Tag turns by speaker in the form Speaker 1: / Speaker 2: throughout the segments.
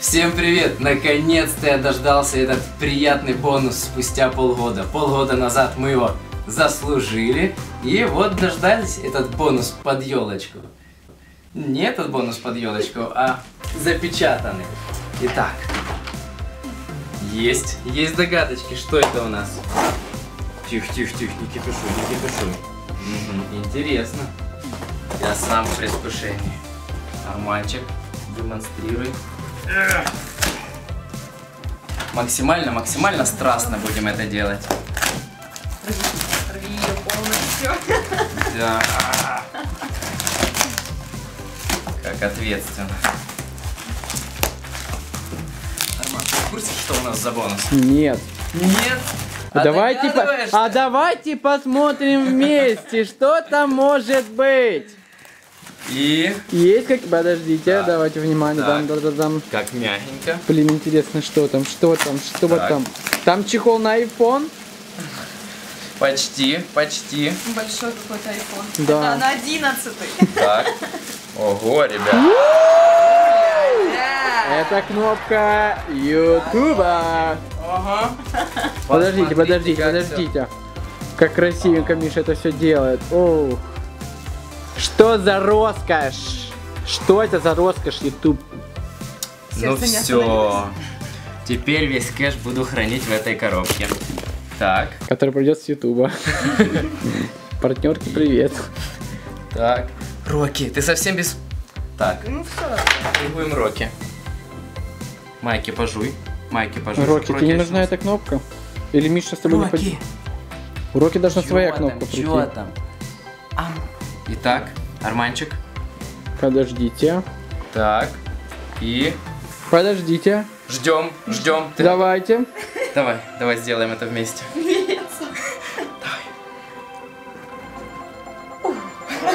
Speaker 1: Всем привет! Наконец-то я дождался этот приятный бонус спустя полгода. Полгода назад мы его заслужили, и вот дождались этот бонус под елочку. Не этот бонус под елочку, а запечатанный. Итак, есть, есть догадочки, что это у нас. Тихо, тихо, тихо, не кипишу, не кипишу. Мгм, интересно. Я сам в предвкушении. Арманчик, демонстрируй. Максимально, максимально страстно будем это делать.
Speaker 2: Рви ее полностью.
Speaker 1: Да. Как ответственно. Арман, ты в курсе, что у нас за бонус?
Speaker 3: Нет.
Speaker 1: Нет. А
Speaker 3: давайте, по- а давайте посмотрим вместе, что там может быть.
Speaker 1: И
Speaker 3: Есть как... Подождите,
Speaker 1: Так.
Speaker 3: давайте внимание.
Speaker 1: Так.
Speaker 3: Дам, дам, дам,
Speaker 1: как мягенько.
Speaker 3: Блин, интересно, что там, что там, что
Speaker 1: Так.
Speaker 3: там. Там чехол на iPhone?
Speaker 1: Почти, почти.
Speaker 2: Большой какой-то айфон.
Speaker 3: Да.
Speaker 2: Это на одиннадцатый.
Speaker 1: Так. Ого, ребят.
Speaker 3: Это кнопка Ютуба.
Speaker 1: Ага.
Speaker 3: Подождите, подождите, подождите. Как красивенько Миша это все делает. Оу. Что за роскошь? Что это за роскошь, YouTube?
Speaker 1: Ну все. Теперь весь кэш буду хранить в этой коробке. Так,
Speaker 3: Который придет с Ютуба. Партнерки, привет.
Speaker 1: так. Роки, ты совсем без... Так,
Speaker 2: Ну все.
Speaker 1: Требуем Роки. Майки, пожуй. Майки, пожуй.
Speaker 3: Роки, тебе не нужна эта кнопка? Или Миша с тобой не
Speaker 1: Роки?
Speaker 3: У Роки должна своя кнопка прийти.
Speaker 1: чё там? Итак, Арманчик.
Speaker 3: Подождите.
Speaker 1: Так. И
Speaker 3: Подождите.
Speaker 1: ждем, ждем. Ты-
Speaker 3: Давайте.
Speaker 1: Давай, давай сделаем это вместе.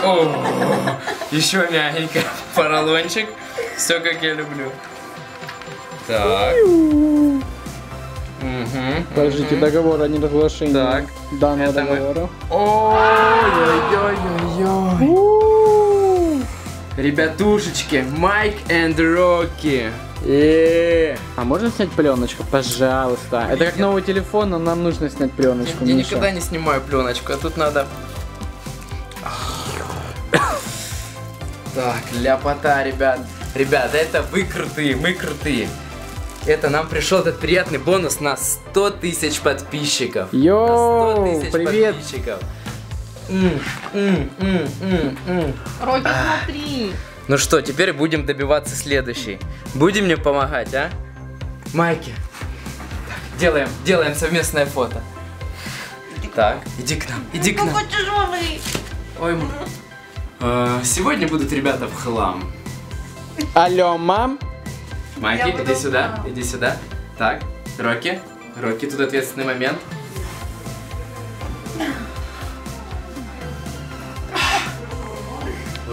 Speaker 1: О, еще мягенько. Поролончик. Все как я люблю. Так. Мгм,
Speaker 3: Подождите,
Speaker 1: мгм.
Speaker 3: договор о неразглашении
Speaker 1: Так.
Speaker 3: данного
Speaker 1: Это мы-
Speaker 3: договора.
Speaker 1: Ребятушечки, Майк and Рокки.
Speaker 3: Э. А можно снять пленочку, пожалуйста? Это как новый телефон, но нам нужно снять пленочку.
Speaker 1: Я
Speaker 3: Миша.
Speaker 1: никогда не снимаю пленочку, а тут надо... Так, ляпота, ребят. Ребят, это вы крутые, мы крутые. Это нам пришел этот приятный бонус на 100 тысяч подписчиков. На 100
Speaker 3: Йоу,
Speaker 1: тысяч
Speaker 3: привет.
Speaker 1: подписчиков.
Speaker 2: Роки, смотри.
Speaker 1: Ну что, теперь будем добиваться следующей. Будем мне помогать, а? Майки. Так, делаем, делаем совместное фото. Так, иди к нам, иди к нам.
Speaker 2: Какой тяжелый.
Speaker 1: Ой, Э, Сегодня будут ребята в хлам.
Speaker 3: Алло, мам?
Speaker 1: Майки, иди сюда, иди сюда. Так, Рокки. Рокки, тут ответственный момент.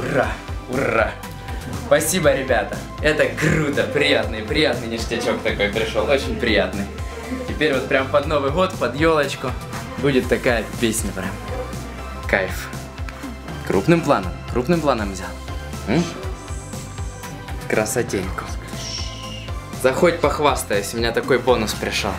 Speaker 1: Ура, ура. Спасибо, ребята. Это круто, приятный, приятный ништячок такой пришел, очень приятный. Теперь вот прям под Новый год, под елочку будет такая песня прям. Кайф. Крупным планом, крупным планом взял. М? Красотенько. Заходь похвастаюсь, у меня такой бонус пришел.